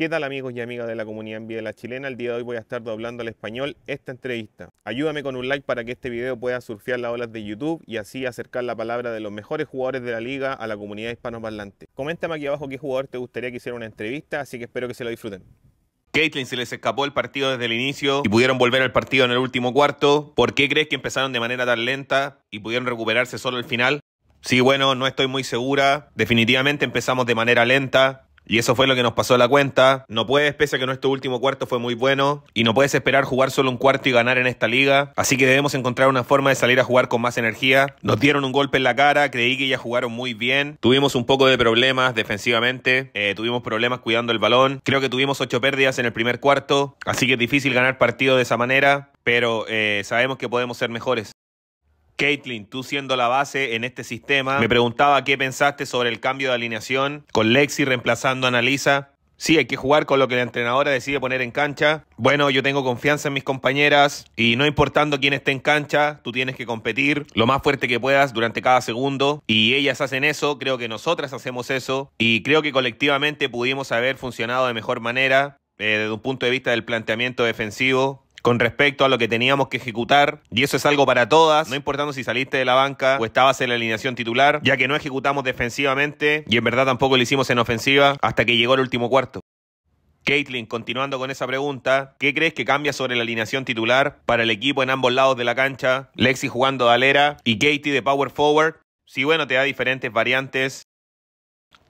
¿Qué tal amigos y amigas de la comunidad en la chilena? El día de hoy voy a estar doblando al español esta entrevista. Ayúdame con un like para que este video pueda surfear las olas de YouTube y así acercar la palabra de los mejores jugadores de la liga a la comunidad hispanoparlante. Coméntame aquí abajo qué jugador te gustaría que hiciera una entrevista, así que espero que se lo disfruten. Caitlyn se les escapó el partido desde el inicio y pudieron volver al partido en el último cuarto. ¿Por qué crees que empezaron de manera tan lenta y pudieron recuperarse solo al final? Sí, bueno, no estoy muy segura. Definitivamente empezamos de manera lenta. Y eso fue lo que nos pasó a la cuenta. No puedes, pese a que nuestro último cuarto fue muy bueno, y no puedes esperar jugar solo un cuarto y ganar en esta liga. Así que debemos encontrar una forma de salir a jugar con más energía. Nos dieron un golpe en la cara, creí que ya jugaron muy bien. Tuvimos un poco de problemas defensivamente, eh, tuvimos problemas cuidando el balón. Creo que tuvimos ocho pérdidas en el primer cuarto, así que es difícil ganar partido de esa manera, pero eh, sabemos que podemos ser mejores. Caitlin, tú siendo la base en este sistema, me preguntaba qué pensaste sobre el cambio de alineación con Lexi reemplazando a Analisa. Sí, hay que jugar con lo que la entrenadora decide poner en cancha. Bueno, yo tengo confianza en mis compañeras y no importando quién esté en cancha, tú tienes que competir lo más fuerte que puedas durante cada segundo. Y ellas hacen eso, creo que nosotras hacemos eso y creo que colectivamente pudimos haber funcionado de mejor manera eh, desde un punto de vista del planteamiento defensivo con respecto a lo que teníamos que ejecutar. Y eso es algo para todas, no importando si saliste de la banca o estabas en la alineación titular, ya que no ejecutamos defensivamente y en verdad tampoco lo hicimos en ofensiva hasta que llegó el último cuarto. Caitlin, continuando con esa pregunta, ¿qué crees que cambia sobre la alineación titular para el equipo en ambos lados de la cancha? Lexi jugando de alera y Katie de power forward. Si bueno, te da diferentes variantes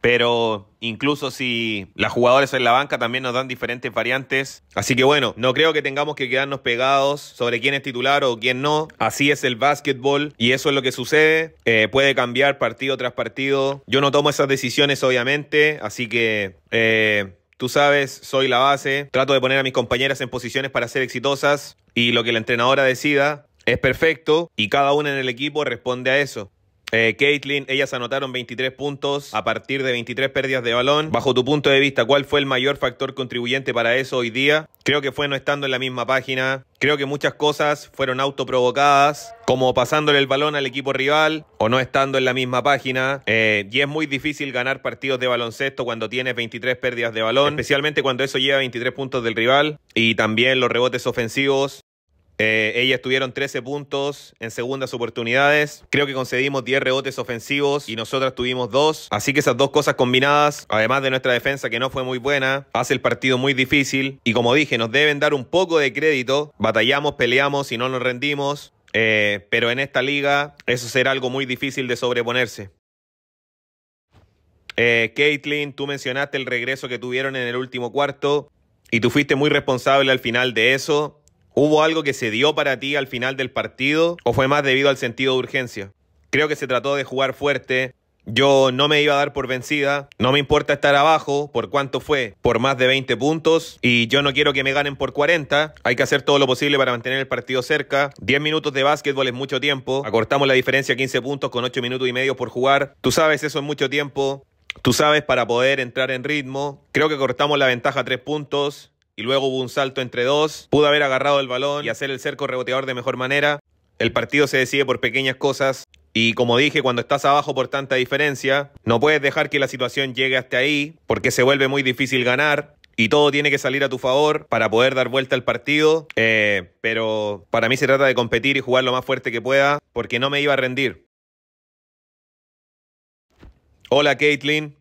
pero incluso si las jugadoras en la banca también nos dan diferentes variantes. Así que bueno, no creo que tengamos que quedarnos pegados sobre quién es titular o quién no. Así es el básquetbol y eso es lo que sucede. Eh, puede cambiar partido tras partido. Yo no tomo esas decisiones obviamente, así que... Eh, tú sabes, soy la base, trato de poner a mis compañeras en posiciones para ser exitosas y lo que la entrenadora decida es perfecto y cada una en el equipo responde a eso. Eh, Caitlin, ellas anotaron 23 puntos a partir de 23 pérdidas de balón. Bajo tu punto de vista, ¿cuál fue el mayor factor contribuyente para eso hoy día? Creo que fue no estando en la misma página. Creo que muchas cosas fueron autoprovocadas, como pasándole el balón al equipo rival o no estando en la misma página. Eh, y es muy difícil ganar partidos de baloncesto cuando tienes 23 pérdidas de balón, especialmente cuando eso lleva 23 puntos del rival. Y también los rebotes ofensivos eh, ellas tuvieron 13 puntos en segundas oportunidades. Creo que concedimos 10 rebotes ofensivos y nosotras tuvimos 2. Así que esas dos cosas combinadas, además de nuestra defensa que no fue muy buena, hace el partido muy difícil. Y como dije, nos deben dar un poco de crédito. Batallamos, peleamos y no nos rendimos. Eh, pero en esta liga eso será algo muy difícil de sobreponerse. Eh, Caitlin, tú mencionaste el regreso que tuvieron en el último cuarto y tú fuiste muy responsable al final de eso. ¿Hubo algo que se dio para ti al final del partido o fue más debido al sentido de urgencia? Creo que se trató de jugar fuerte. Yo no me iba a dar por vencida. No me importa estar abajo. ¿Por cuánto fue? Por más de 20 puntos. Y yo no quiero que me ganen por 40. Hay que hacer todo lo posible para mantener el partido cerca. 10 minutos de básquetbol es mucho tiempo. Acortamos la diferencia a 15 puntos con 8 minutos y medio por jugar. Tú sabes, eso es mucho tiempo. Tú sabes, para poder entrar en ritmo. Creo que cortamos la ventaja a 3 puntos y luego hubo un salto entre dos. Pudo haber agarrado el balón y hacer el cerco reboteador de mejor manera. El partido se decide por pequeñas cosas. Y como dije, cuando estás abajo por tanta diferencia, no puedes dejar que la situación llegue hasta ahí, porque se vuelve muy difícil ganar y todo tiene que salir a tu favor para poder dar vuelta al partido. Eh, pero para mí se trata de competir y jugar lo más fuerte que pueda, porque no me iba a rendir. Hola, Caitlin.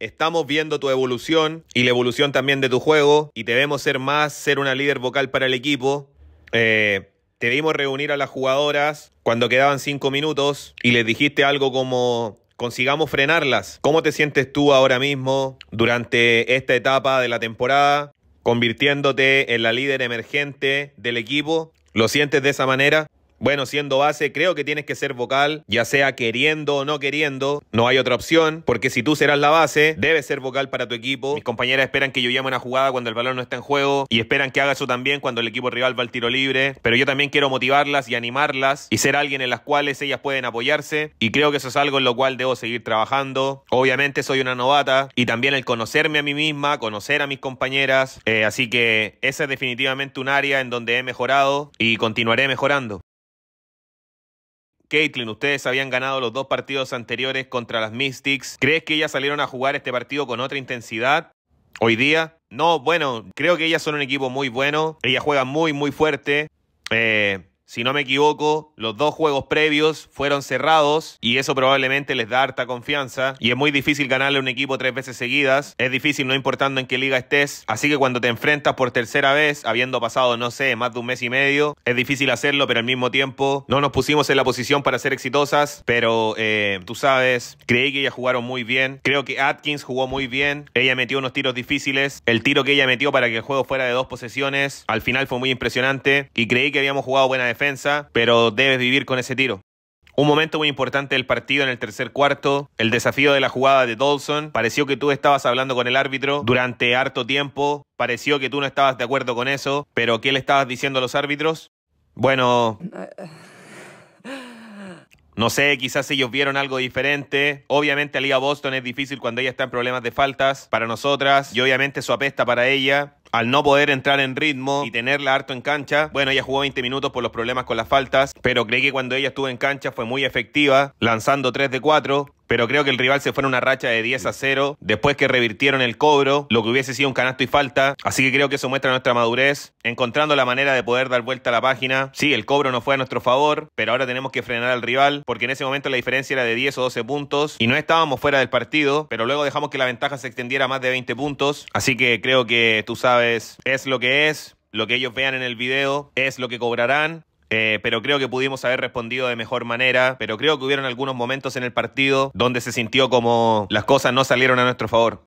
Estamos viendo tu evolución y la evolución también de tu juego y te debemos ser más, ser una líder vocal para el equipo. Eh, te dimos reunir a las jugadoras cuando quedaban cinco minutos y les dijiste algo como consigamos frenarlas. ¿Cómo te sientes tú ahora mismo durante esta etapa de la temporada, convirtiéndote en la líder emergente del equipo? ¿Lo sientes de esa manera? Bueno, siendo base, creo que tienes que ser vocal, ya sea queriendo o no queriendo. No hay otra opción, porque si tú serás la base, debes ser vocal para tu equipo. Mis compañeras esperan que yo llame una jugada cuando el balón no está en juego y esperan que haga eso también cuando el equipo rival va al tiro libre. Pero yo también quiero motivarlas y animarlas y ser alguien en las cuales ellas pueden apoyarse. Y creo que eso es algo en lo cual debo seguir trabajando. Obviamente soy una novata y también el conocerme a mí misma, conocer a mis compañeras. Eh, así que esa es definitivamente un área en donde he mejorado y continuaré mejorando. Caitlin, ustedes habían ganado los dos partidos anteriores contra las Mystics. ¿Crees que ellas salieron a jugar este partido con otra intensidad? Hoy día, No, bueno, creo que ellas son un equipo muy bueno. Ellas juegan muy, muy fuerte. Eh, si no me equivoco, los dos juegos previos fueron cerrados y eso probablemente les da harta confianza. Y es muy difícil ganarle a un equipo tres veces seguidas. Es difícil no importando en qué liga estés. Así que cuando te enfrentas por tercera vez, habiendo pasado, no sé, más de un mes y medio, es difícil hacerlo, pero al mismo tiempo no nos pusimos en la posición para ser exitosas. Pero eh, tú sabes, creí que ellas jugaron muy bien. Creo que Atkins jugó muy bien. Ella metió unos tiros difíciles. El tiro que ella metió para que el juego fuera de dos posesiones, al final fue muy impresionante. Y creí que habíamos jugado buena defensa pero debes vivir con ese tiro. Un momento muy importante del partido en el tercer cuarto, el desafío de la jugada de Dawson. Pareció que tú estabas hablando con el árbitro durante harto tiempo. Pareció que tú no estabas de acuerdo con eso, pero ¿qué le estabas diciendo a los árbitros? Bueno... No sé, quizás ellos vieron algo diferente. Obviamente Liga Boston es difícil cuando ella está en problemas de faltas para nosotras y obviamente su apesta para ella al no poder entrar en ritmo y tenerla harto en cancha, bueno, ella jugó 20 minutos por los problemas con las faltas, pero creí que cuando ella estuvo en cancha fue muy efectiva, lanzando 3 de 4, pero creo que el rival se fue en una racha de 10 a 0 después que revirtieron el cobro, lo que hubiese sido un canasto y falta. Así que creo que eso muestra nuestra madurez, encontrando la manera de poder dar vuelta a la página. Sí, el cobro no fue a nuestro favor, pero ahora tenemos que frenar al rival, porque en ese momento la diferencia era de 10 o 12 puntos y no estábamos fuera del partido, pero luego dejamos que la ventaja se extendiera a más de 20 puntos. Así que creo que tú sabes, es lo que es. Lo que ellos vean en el video es lo que cobrarán. Eh, pero creo que pudimos haber respondido de mejor manera, pero creo que hubieron algunos momentos en el partido donde se sintió como las cosas no salieron a nuestro favor.